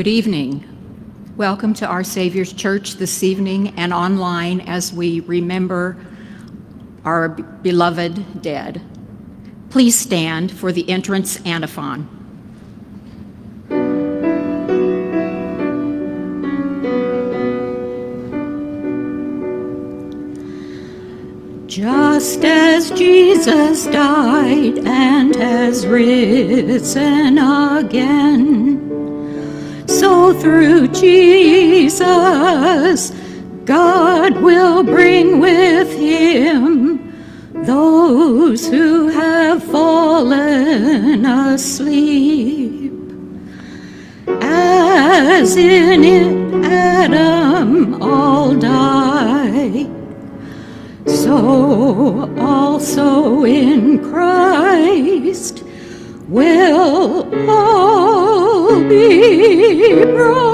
Good evening. Welcome to Our Savior's Church this evening and online as we remember our beloved dead. Please stand for the entrance antiphon. Just as Jesus died and has risen again, through Jesus, God will bring with him those who have fallen asleep. As in it Adam all die so also in Christ will all be brought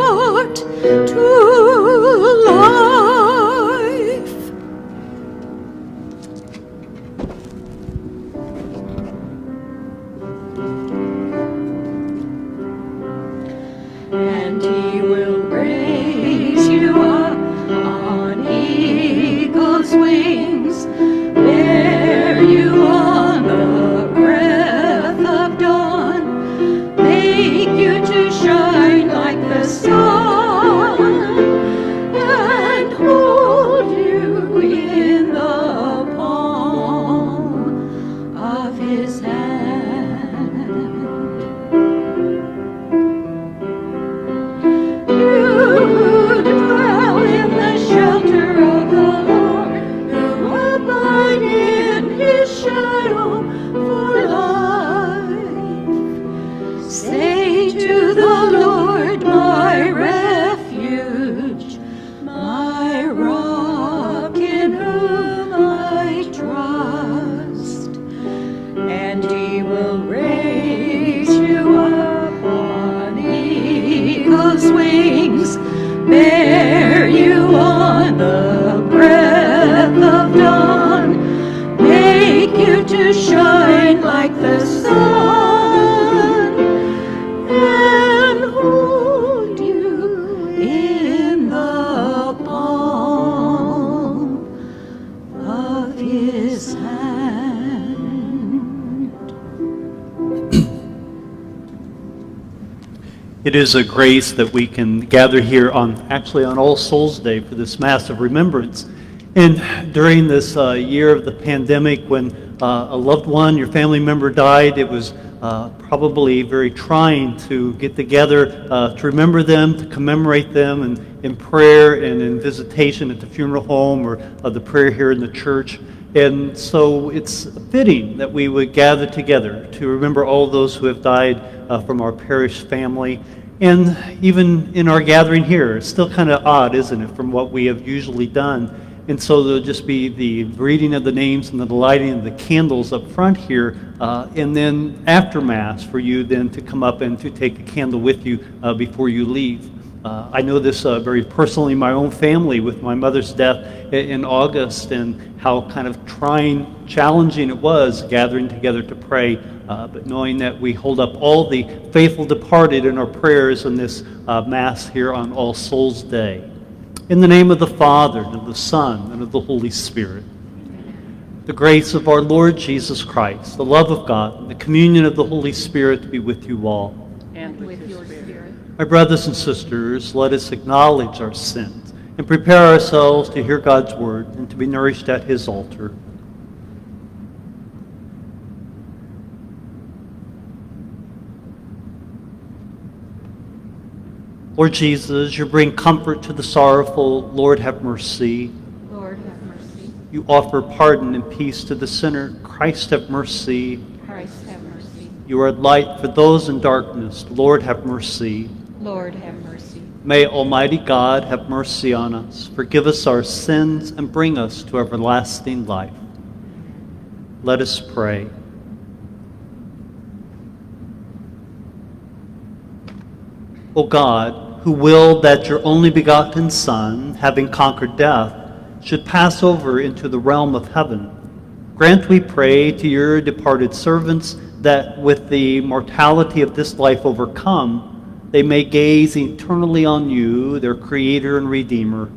is a grace that we can gather here on, actually on All Souls Day for this Mass of Remembrance. And during this uh, year of the pandemic, when uh, a loved one, your family member died, it was uh, probably very trying to get together uh, to remember them, to commemorate them in, in prayer and in visitation at the funeral home or uh, the prayer here in the church. And so it's fitting that we would gather together to remember all those who have died uh, from our parish family. And even in our gathering here, it's still kind of odd, isn't it, from what we have usually done. And so there'll just be the reading of the names and the lighting of the candles up front here, uh, and then after Mass for you then to come up and to take a candle with you uh, before you leave. Uh, I know this uh, very personally my own family with my mother's death in August and how kind of trying, challenging it was gathering together to pray, uh, but knowing that we hold up all the faithful departed in our prayers in this uh, Mass here on All Souls Day. In the name of the Father, and of the Son, and of the Holy Spirit. The grace of our Lord Jesus Christ, the love of God, and the communion of the Holy Spirit be with you all. And with your spirit. My brothers and sisters, let us acknowledge our sins and prepare ourselves to hear God's word and to be nourished at his altar. Lord Jesus, you bring comfort to the sorrowful. Lord, have mercy. Lord, have mercy. You offer pardon and peace to the sinner. Christ, have mercy. Christ, have mercy. You are light for those in darkness. Lord, have mercy. Lord, have mercy. May Almighty God have mercy on us, forgive us our sins, and bring us to everlasting life. Let us pray. O God, who willed that your only begotten Son, having conquered death, should pass over into the realm of heaven, grant, we pray, to your departed servants that with the mortality of this life overcome, they may gaze eternally on you, their Creator and Redeemer,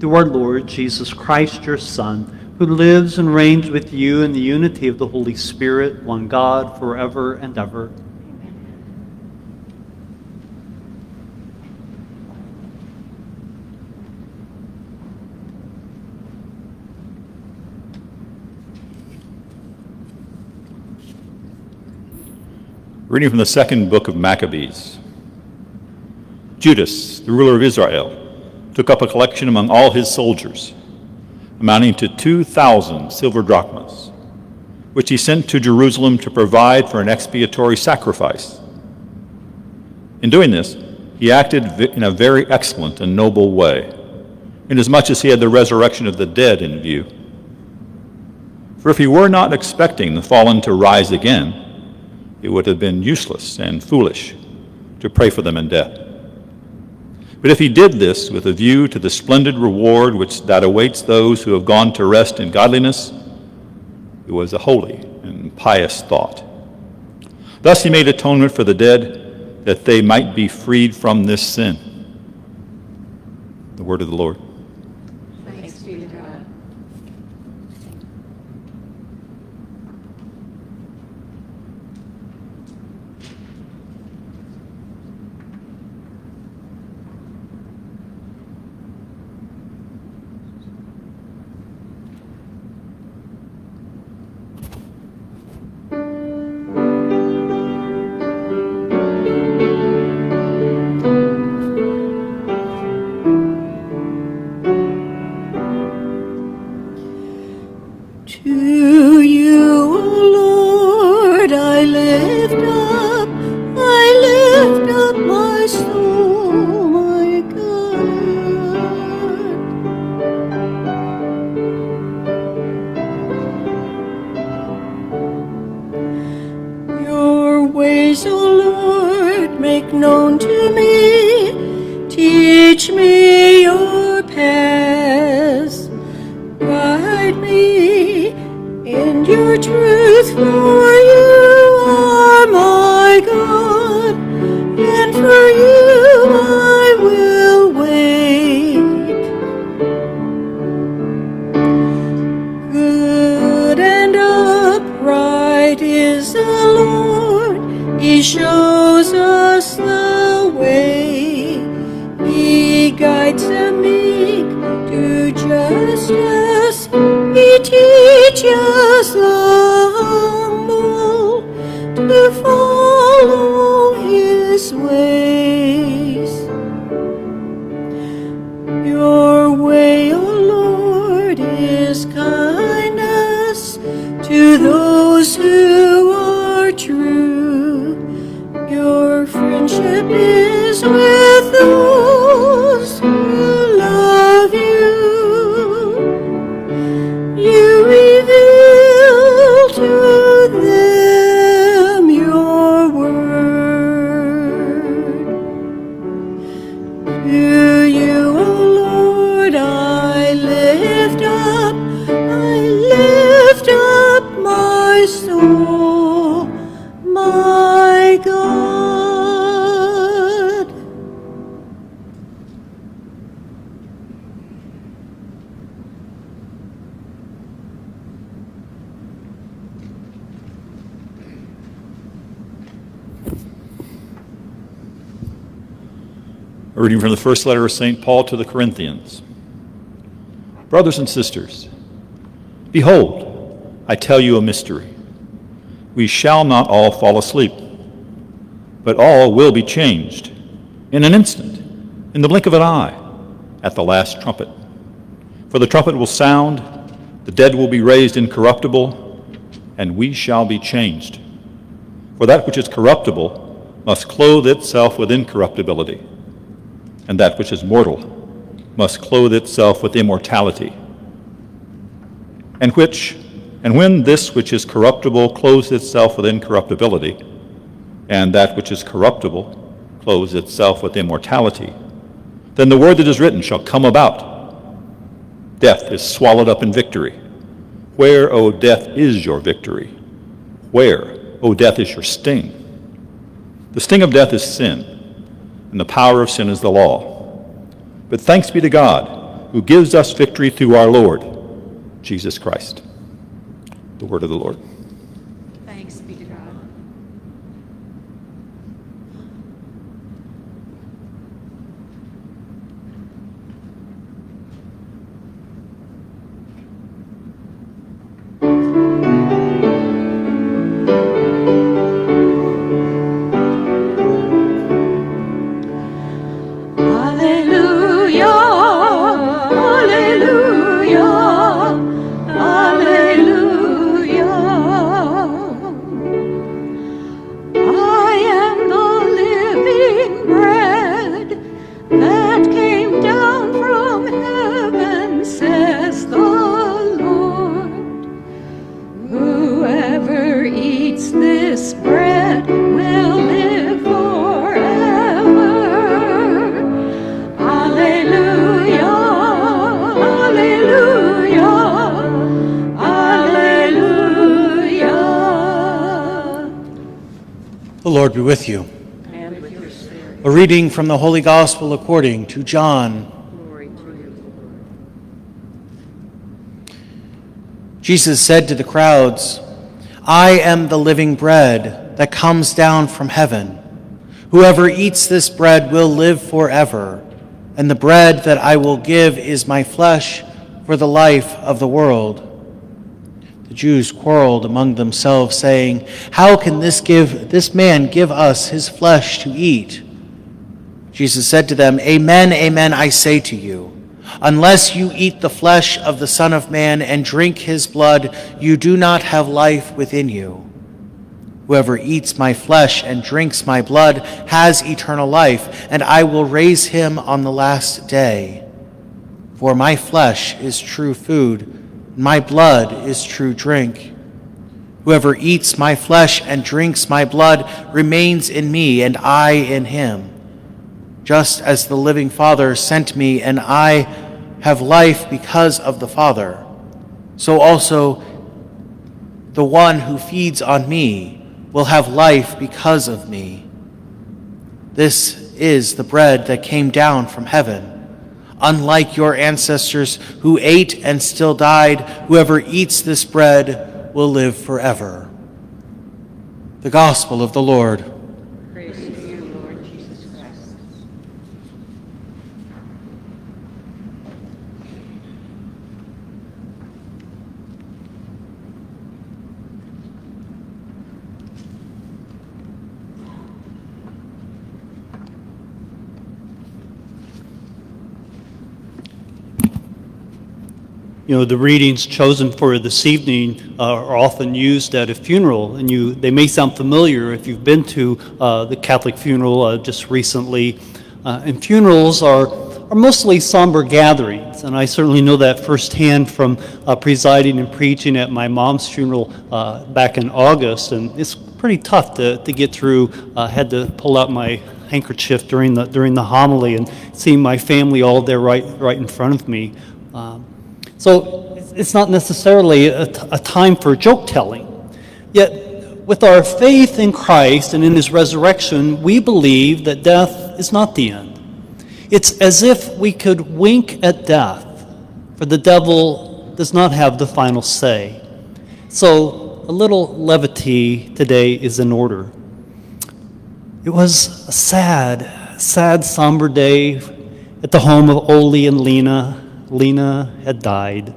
through our Lord Jesus Christ, your Son, who lives and reigns with you in the unity of the Holy Spirit, one God, forever and ever. Reading from the second book of Maccabees. Judas, the ruler of Israel, took up a collection among all his soldiers, amounting to 2,000 silver drachmas, which he sent to Jerusalem to provide for an expiatory sacrifice. In doing this, he acted in a very excellent and noble way, inasmuch as he had the resurrection of the dead in view. For if he were not expecting the fallen to rise again, it would have been useless and foolish to pray for them in death. But if he did this with a view to the splendid reward which that awaits those who have gone to rest in godliness, it was a holy and pious thought. Thus he made atonement for the dead that they might be freed from this sin. The word of the Lord. A reading from the first letter of St. Paul to the Corinthians. Brothers and sisters, behold, I tell you a mystery. We shall not all fall asleep, but all will be changed in an instant, in the blink of an eye, at the last trumpet. For the trumpet will sound, the dead will be raised incorruptible, and we shall be changed. For that which is corruptible must clothe itself with incorruptibility and that which is mortal must clothe itself with immortality. And which, and when this which is corruptible clothes itself with incorruptibility, and that which is corruptible clothes itself with immortality, then the word that is written shall come about. Death is swallowed up in victory. Where, O death, is your victory? Where, O death, is your sting? The sting of death is sin and the power of sin is the law. But thanks be to God, who gives us victory through our Lord, Jesus Christ. The word of the Lord. Lord be with you. A reading from the Holy Gospel according to John. Jesus said to the crowds, I am the living bread that comes down from heaven. Whoever eats this bread will live forever, and the bread that I will give is my flesh for the life of the world. The Jews quarreled among themselves, saying, How can this give this man give us his flesh to eat? Jesus said to them, Amen, amen, I say to you, unless you eat the flesh of the Son of Man and drink his blood, you do not have life within you. Whoever eats my flesh and drinks my blood has eternal life, and I will raise him on the last day. For my flesh is true food, my blood is true drink. Whoever eats my flesh and drinks my blood remains in me, and I in him. Just as the living Father sent me, and I have life because of the Father, so also the one who feeds on me will have life because of me. This is the bread that came down from heaven. Unlike your ancestors who ate and still died, whoever eats this bread will live forever. The Gospel of the Lord. You know, the readings chosen for this evening uh, are often used at a funeral, and you they may sound familiar if you've been to uh, the Catholic funeral uh, just recently. Uh, and funerals are, are mostly somber gatherings, and I certainly know that firsthand from presiding and preaching at my mom's funeral back in August. And it's pretty tough to, to get through. I had to pull out my handkerchief during the during the homily and seeing my family all there right right in front of me. Um, so it's- not necessarily a, time for joke telling. Yet, with our faith in Christ and in his resurrection, we believe that death is not the end. It's as if we could wink at death, for the devil does not have the final say. So, a little levity today is in order. It was a sad, sad, somber day at the home of Ole and Lena. Lena had died.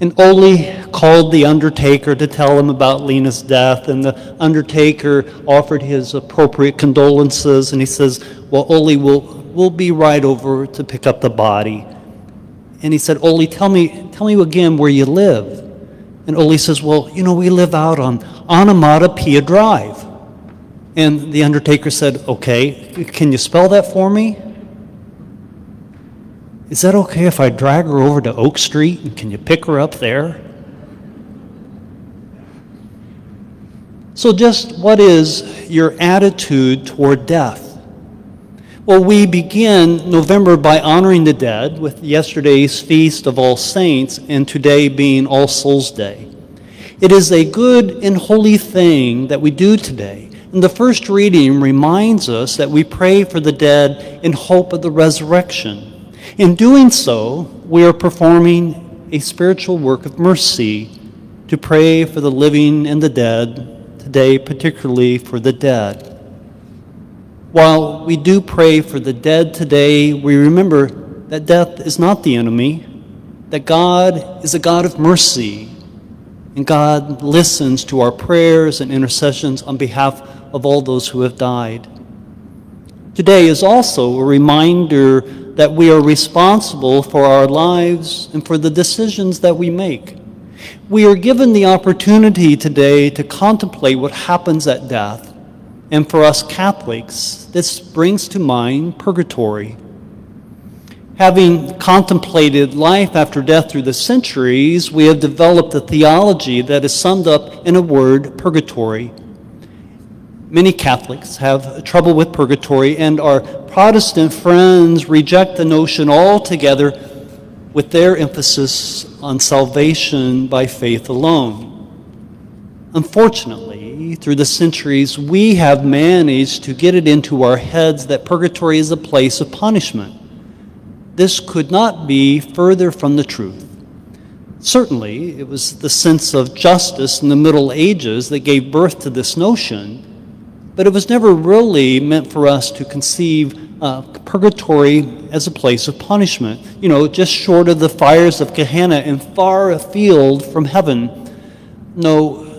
And Ole called the undertaker to tell him about Lena's death, and the undertaker offered his appropriate condolences, and he says, Well, Ole, we'll, we'll be right over to pick up the body. And he said, Ole, tell me, tell me again where you live. And Ole says, Well, you know, we live out on Onomatopoeia Drive. And the undertaker said, Okay, can you spell that for me? Is that okay if I drag her over to Oak Street and can you pick her up there? So, just what is your attitude toward death? Well, we begin November by honoring the dead with yesterday's Feast of All Saints and today being All Souls Day. It is a good and holy thing that we do today, And the first reading reminds us that we pray for the dead in hope of the resurrection. In doing so, we are performing a spiritual work of mercy to pray for the living and the dead, today, particularly for the dead. While we do pray for the dead today, we remember that death is not the enemy, that God is a God of mercy, and God listens to our prayers and intercessions on behalf of all those who have died. Today is also a reminder that we are responsible for our lives and for the decisions that we make. We are given the opportunity today to contemplate what happens at death and for us Catholics, this brings to mind purgatory. Having contemplated life after death through the centuries, we have developed a theology that is summed up in a word, purgatory. Many Catholics have trouble with purgatory, and our Protestant friends reject the notion altogether with their emphasis on salvation by faith alone. Unfortunately, through the centuries, we have managed to get it into our heads that purgatory is a place of punishment. This could not be further from the truth. Certainly, it was the sense of justice in the Middle Ages that gave birth to this notion, but it was never really meant for us to conceive uh, purgatory as a place of punishment, you know, just short of the fires of Gehenna and far afield from heaven. No,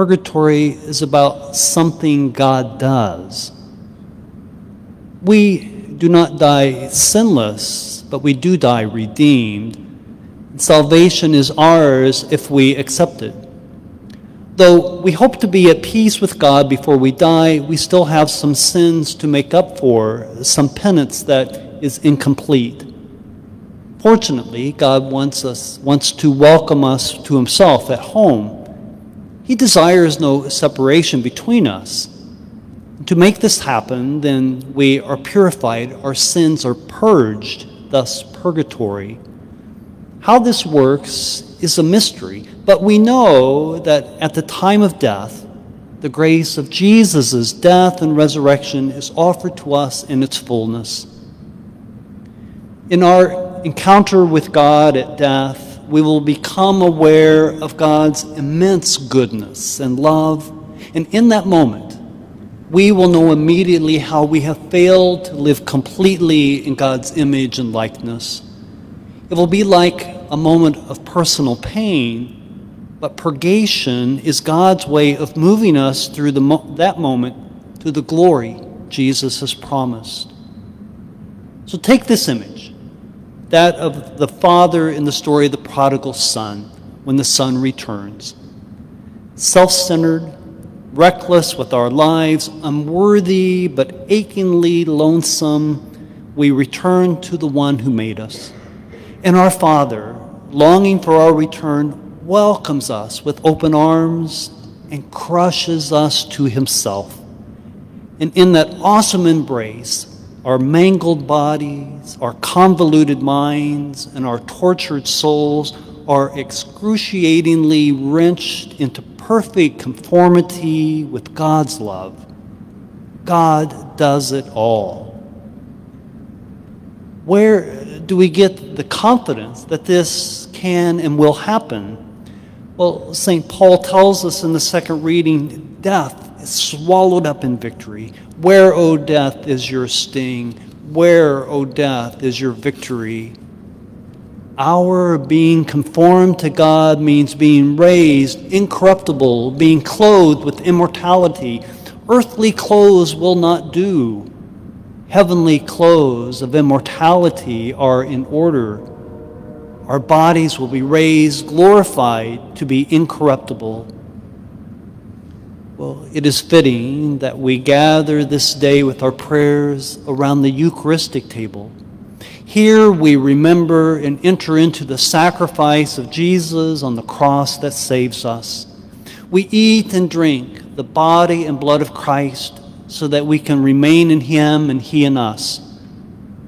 Purgatory is about something God does. We do not die sinless, but we do die redeemed. Salvation is ours if we accept it. Though we hope to be at peace with God before we die, we still have some sins to make up for, some penance that is incomplete. Fortunately, God wants us wants to welcome us to himself at home he desires no separation between us. To make this happen, then we are purified, our sins are purged, thus purgatory. How this works is a mystery, but we know that at the time of death, the grace of Jesus' death and resurrection is offered to us in its fullness. In our encounter with God at death, we will become aware of God's immense goodness and love. And in that moment, we will know immediately how we have failed to live completely in God's image and likeness. It will be like a moment of personal pain, but purgation is God's way of moving us through mo- that moment to the glory Jesus has promised. So take this image that of the father in the story of the prodigal son when the son returns. Self centered, reckless with our lives, unworthy but achingly lonesome, we return to the one who made us. And our Father, longing for our return, welcomes us with open arms and crushes us to himself. And in that awesome embrace, our mangled bodies, our convoluted minds, and our tortured souls are excruciatingly wrenched into perfect conformity with God's love. God does it all. Where do we get the confidence that this can and will happen? Well, St. Paul tells us in the second reading death is swallowed up in victory. Where, O death, is your sting? Where, O death, is your victory? Our being conformed to God means being raised incorruptible, being clothed with immortality. Earthly clothes will not do. Heavenly clothes of immortality are in order. Our bodies will be raised, glorified to be incorruptible well, it is fitting that we gather this day with our prayers around the Eucharistic table. Here we remember and enter into the sacrifice of Jesus on the cross that saves us. We eat and drink the body and blood of Christ so that we can remain in Him and He in us.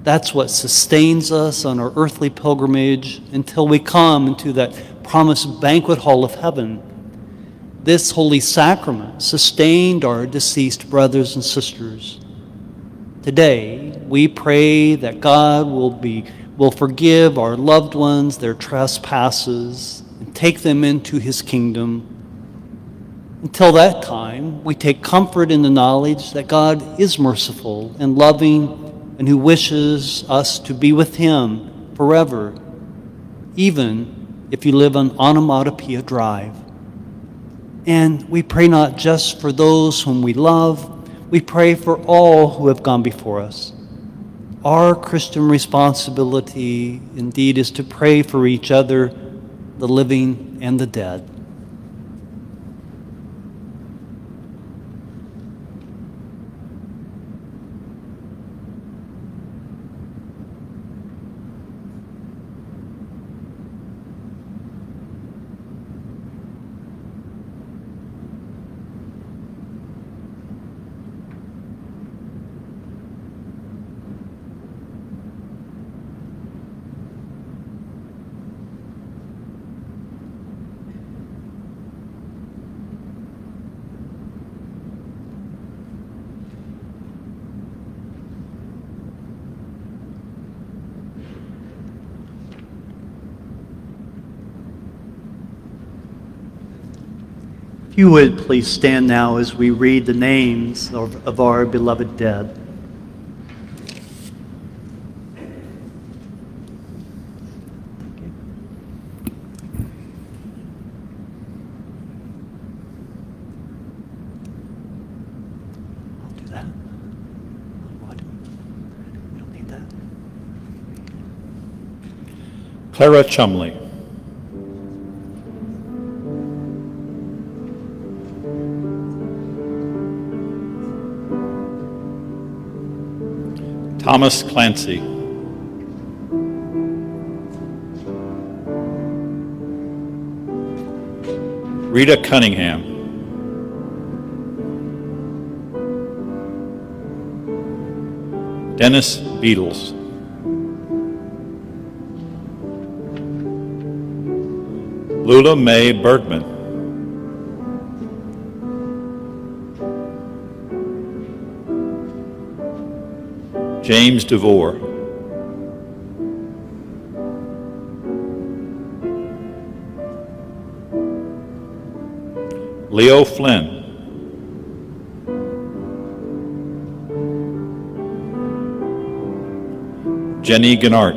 That's what sustains us on our earthly pilgrimage until we come into that promised banquet hall of heaven this holy sacrament sustained our deceased brothers and sisters. Today, we pray that God will, be, will forgive our loved ones their trespasses and take them into his kingdom. Until that time, we take comfort in the knowledge that God is merciful and loving and who wishes us to be with him forever, even if you live on Onomatopoeia Drive. And we pray not just for those whom we love, we pray for all who have gone before us. Our Christian responsibility indeed is to pray for each other, the living and the dead. If you would please stand now as we read the names of, of our beloved dead. I'll do Thomas Clancy. Rita Cunningham. Dennis Beatles. Lula Mae Bergman. James DeVore. Leo Flynn. Jenny Gennart.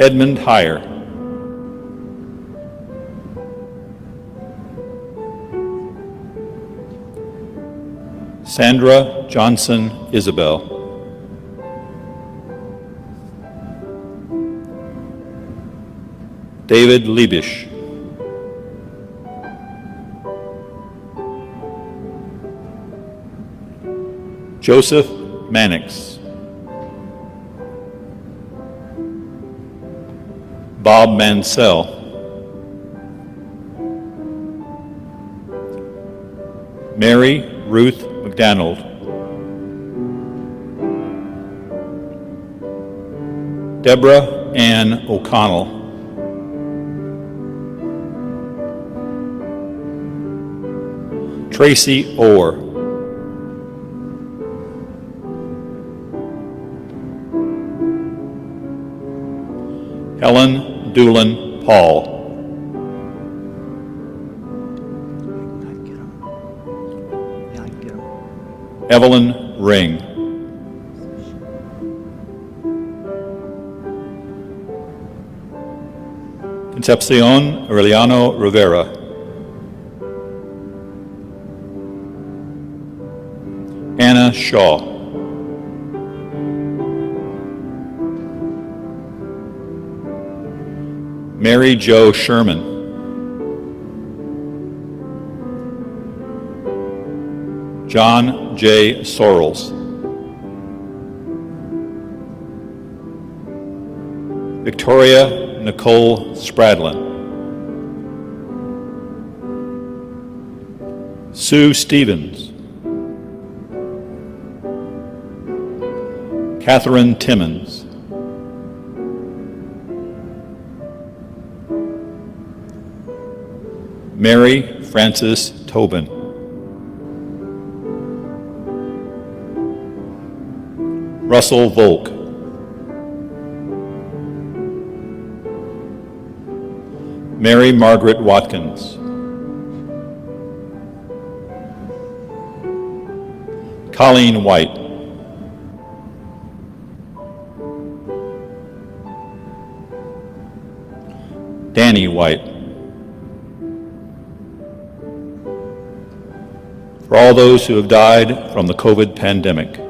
Edmund Heyer. Sandra Johnson Isabel. David Liebisch. Joseph Mannix. Bob Mansell. Mary Ruth McDonald. Deborah Ann O'Connell. Tracy Orr. Helen Doolin Paul. Evelyn Ring. Concepcion Aureliano Rivera. Anna Shaw. Mary Jo Sherman. John J. Sorrells. Victoria Nicole Spradlin. Sue Stevens. Catherine Timmons. Mary Frances Tobin. Russell Volk. Mary Margaret Watkins. Colleen White. Danny White. For all those who have died from the COVID pandemic.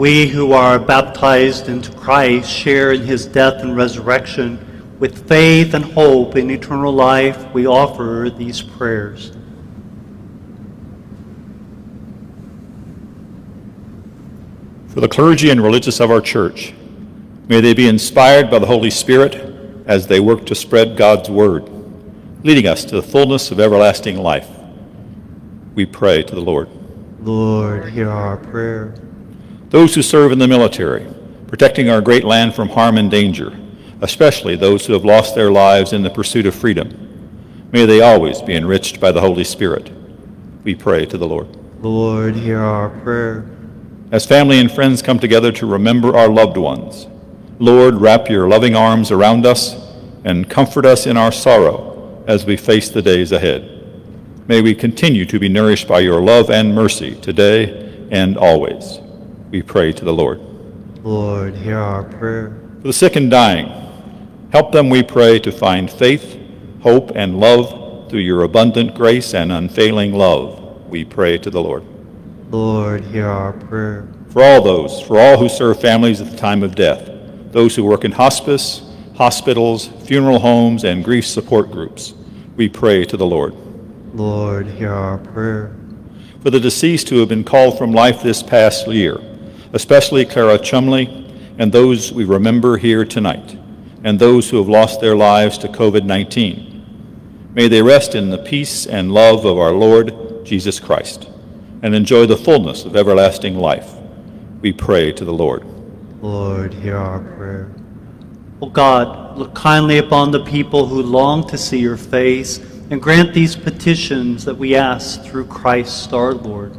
We who are baptized into Christ share in his death and resurrection. With faith and hope in eternal life, we offer these prayers. For the clergy and religious of our church, may they be inspired by the Holy Spirit as they work to spread God's word, leading us to the fullness of everlasting life. We pray to the Lord. Lord, hear our prayer. Those who serve in the military, protecting our great land from harm and danger, especially those who have lost their lives in the pursuit of freedom, may they always be enriched by the Holy Spirit. We pray to the Lord. Lord, hear our prayer. As family and friends come together to remember our loved ones, Lord, wrap your loving arms around us and comfort us in our sorrow as we face the days ahead. May we continue to be nourished by your love and mercy today and always. We pray to the Lord. Lord, hear our prayer. For the sick and dying, help them, we pray, to find faith, hope, and love through your abundant grace and unfailing love. We pray to the Lord. Lord, hear our prayer. For all those, for all who serve families at the time of death, those who work in hospice, hospitals, funeral homes, and grief support groups, we pray to the Lord. Lord, hear our prayer. For the deceased who have been called from life this past year, especially Clara Chumley and those we remember here tonight, and those who have lost their lives to COVID 19. May they rest in the peace and love of our Lord Jesus Christ and enjoy the fullness of everlasting life. We pray to the Lord. Lord, hear our prayer. O God, look kindly upon the people who long to see your face and grant these petitions that we ask through Christ our Lord.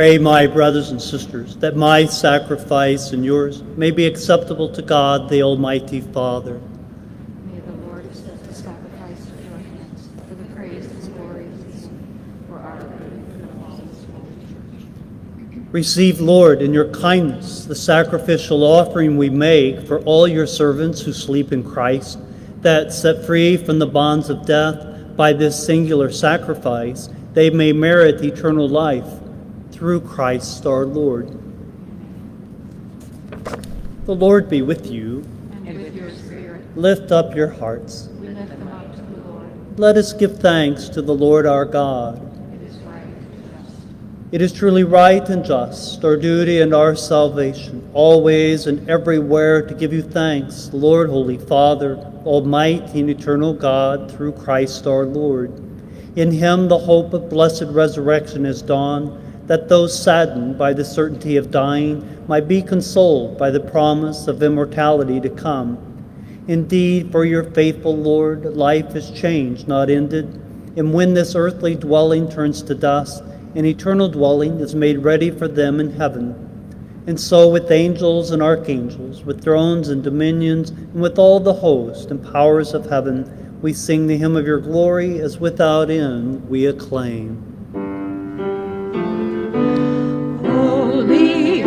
Pray, my brothers and sisters, that my sacrifice and yours may be acceptable to God, the Almighty Father. May the Lord accept the sacrifice of your hands for the praise of his for our good and for all his holy church. Receive, Lord, in your kindness, the sacrificial offering we make for all your servants who sleep in Christ, that, set free from the bonds of death by this singular sacrifice, they may merit eternal life through Christ our Lord. The Lord be with you. And with your spirit, Lift up your hearts. we lift them up to the Lord. Let us give thanks to the Lord our God. It is right and just. It is truly right and just, our duty and our salvation, always and everywhere to give you thanks, Lord, Holy Father, Almighty and eternal God, through Christ our Lord. In him the hope of blessed resurrection has dawned, that those saddened by the certainty of dying might be consoled by the promise of immortality to come. Indeed, for your faithful Lord, life is changed, not ended. And when this earthly dwelling turns to dust, an eternal dwelling is made ready for them in heaven. And so, with angels and archangels, with thrones and dominions, and with all the host and powers of heaven, we sing the hymn of your glory as without end we acclaim.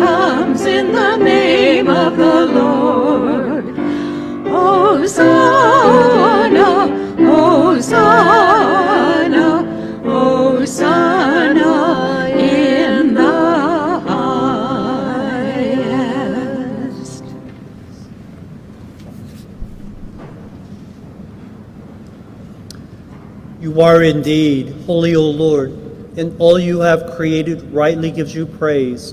comes in the name of the Lord. Hosanna, Hosanna, Hosanna in the highest. You are indeed holy, O Lord, and all you have created rightly gives you praise.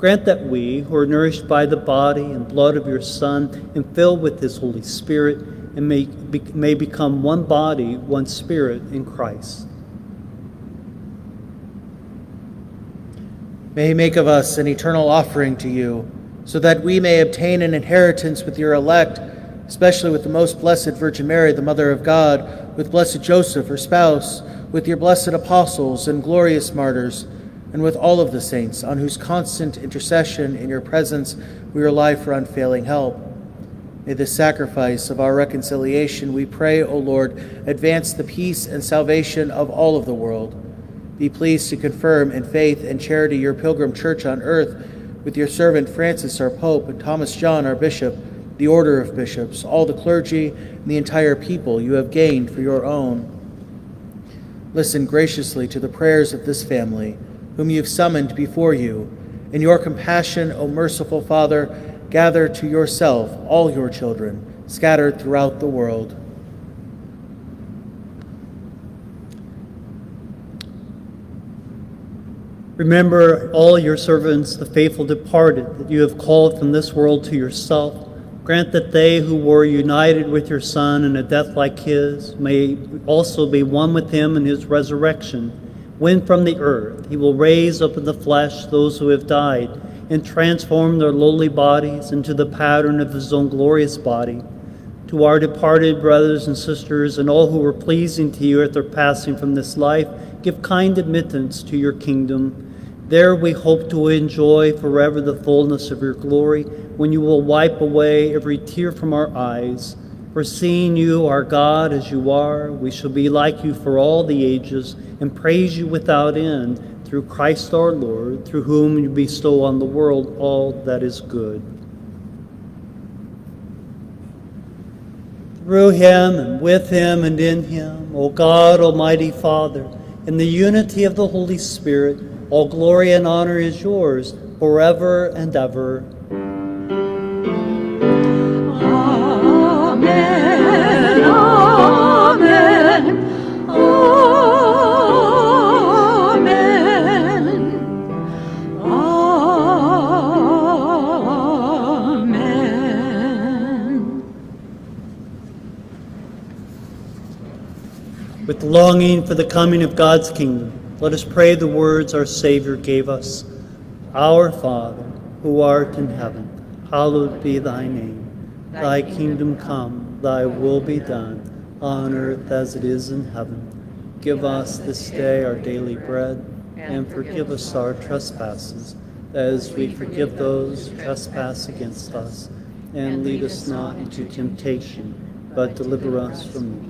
grant that we, who are nourished by the body and blood of your Son and filled with his Holy Spirit, and may, be, may become one body, one spirit in Christ. May he make of us an eternal offering to you, so that we may obtain an inheritance with your elect, especially with the most blessed Virgin Mary, the Mother of God, with blessed Joseph, her spouse, with your blessed apostles and glorious martyrs, and with all of the saints, on whose constant intercession in your presence we rely for unfailing help. May the sacrifice of our reconciliation, we pray, O Lord, advance the peace and salvation of all of the world. Be pleased to confirm in faith and charity your pilgrim church on earth with your servant Francis, our Pope, and Thomas John, our Bishop, the order of bishops, all the clergy, and the entire people you have gained for your own. Listen graciously to the prayers of this family, whom you have summoned before you. In your compassion, O merciful Father, gather to yourself all your children scattered throughout the world. Remember all your servants, the faithful departed, that you have called from this world to yourself. Grant that they who were united with your Son in a death like his may also be one with him in his resurrection, when from the earth he will raise up in the flesh those who have died and transform their lowly bodies into the pattern of his own glorious body. To our departed brothers and sisters and all who were pleasing to you at their passing from this life, give kind admittance to your kingdom. There we hope to enjoy forever the fullness of your glory, when you will wipe away every tear from our eyes. For seeing you, our God, as you are, we shall be like you for all the ages, and praise you without end through Christ our Lord, through whom you bestow on the world all that is good. Through him, and with him, and in him, O God, Almighty Father, in the unity of the Holy Spirit, all glory and honor is yours forever and ever. With longing for the coming of God's kingdom, let us pray the words our Savior gave us. Our Father, who art in heaven, hallowed be thy name. Thy kingdom come, thy will be done, on earth as it is in heaven. Give us this day our daily bread, and forgive us our trespasses, as we forgive those who trespass against us. And lead us not into temptation, but deliver us from evil.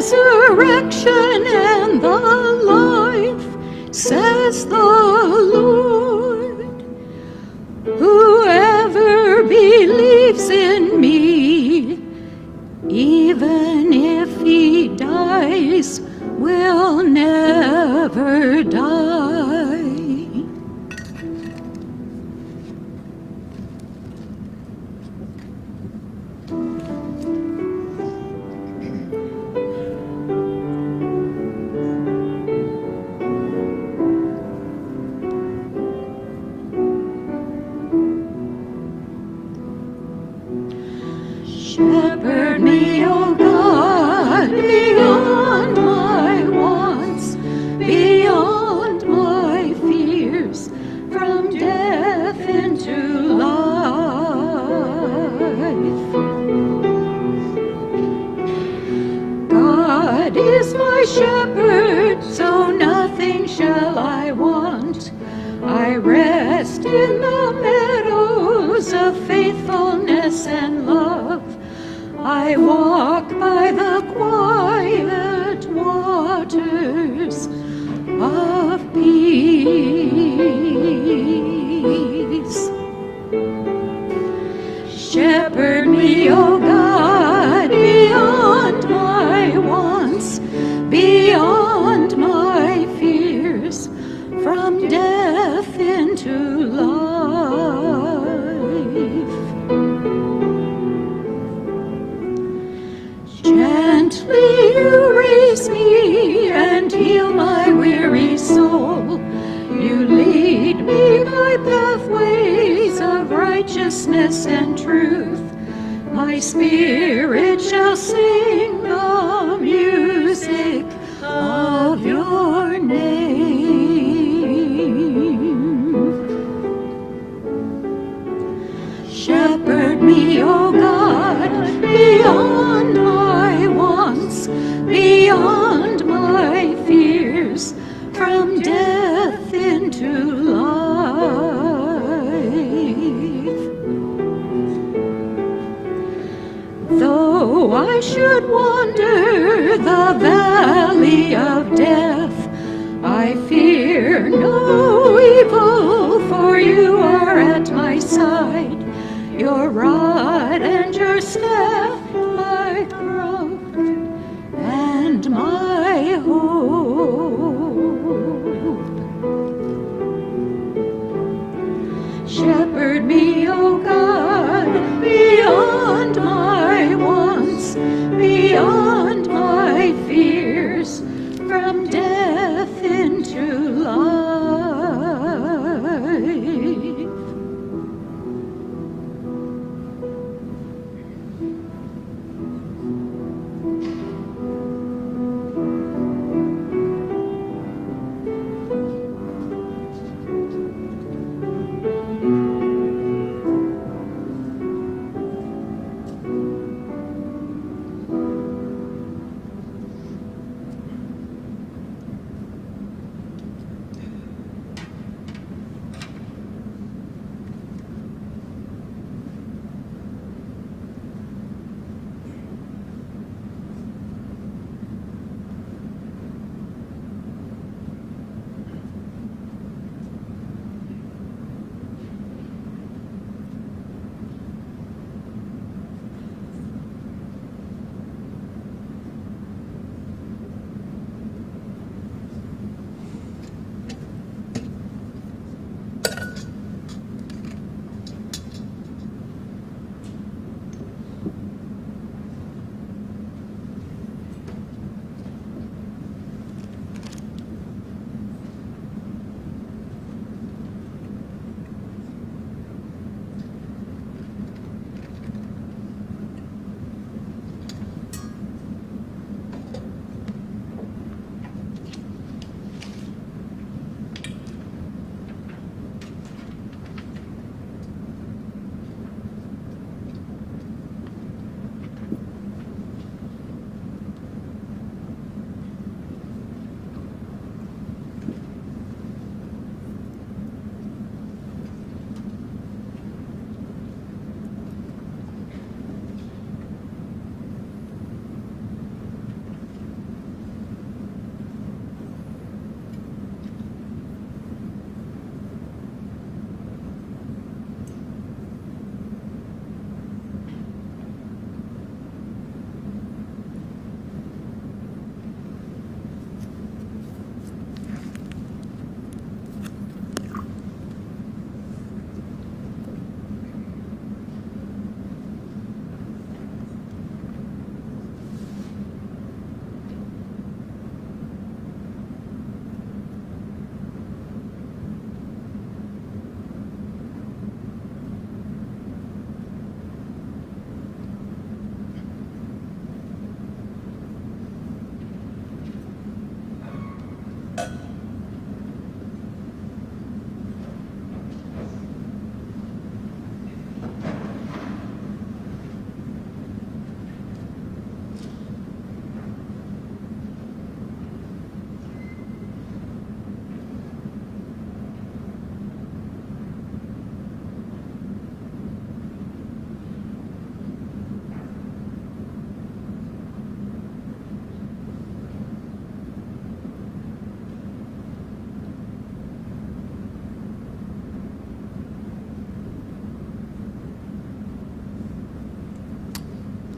resurrection.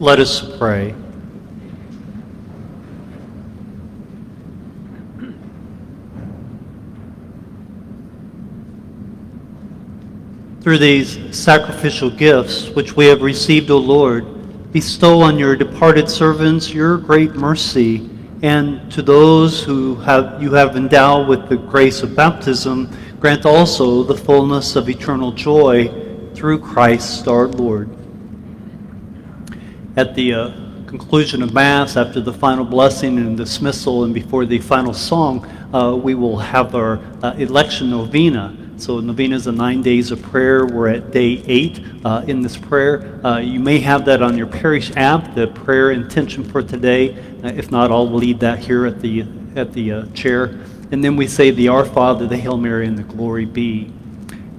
Let us pray. Through these sacrificial gifts which we have received, O Lord, bestow on your departed servants your great mercy, and to those who have, you have endowed with the grace of baptism, grant also the fullness of eternal joy through Christ our Lord. At the uh, conclusion of Mass, after the final blessing and dismissal, and before the final song, uh, we will have our uh, election novena. So novena is a nine days of prayer. We're at day eight uh, in this prayer. Uh, you may have that on your parish app, the prayer intention for today. Uh, if not, I'll lead that here at the at the chair. And then we say the Our Father, the Hail Mary, and the Glory Be.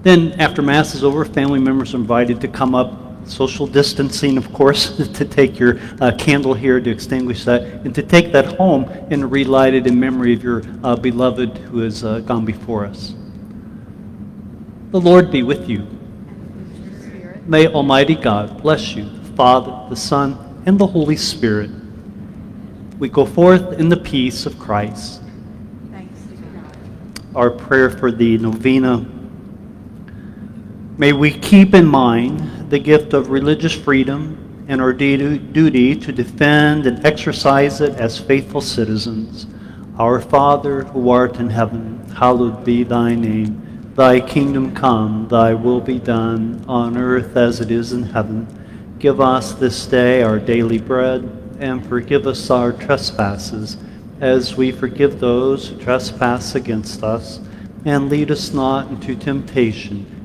Then, after Mass is over, family members are invited to come up social distancing, of course, to take your uh, candle here to extinguish that, and to take that home and relight it in memory of your uh, beloved who has uh, gone before us. The Lord be with you. May Almighty God bless you, the Father, the Son, and the Holy Spirit. We go forth in the peace of Christ. Our prayer for the novena. May we keep in mind the gift of religious freedom and our duty to defend and exercise it as faithful citizens. Our Father, who art in heaven, hallowed be thy name. Thy kingdom come, thy will be done, on earth as it is in heaven. Give us this day our daily bread, and forgive us our trespasses, as we forgive those who trespass against us. And lead us not into temptation,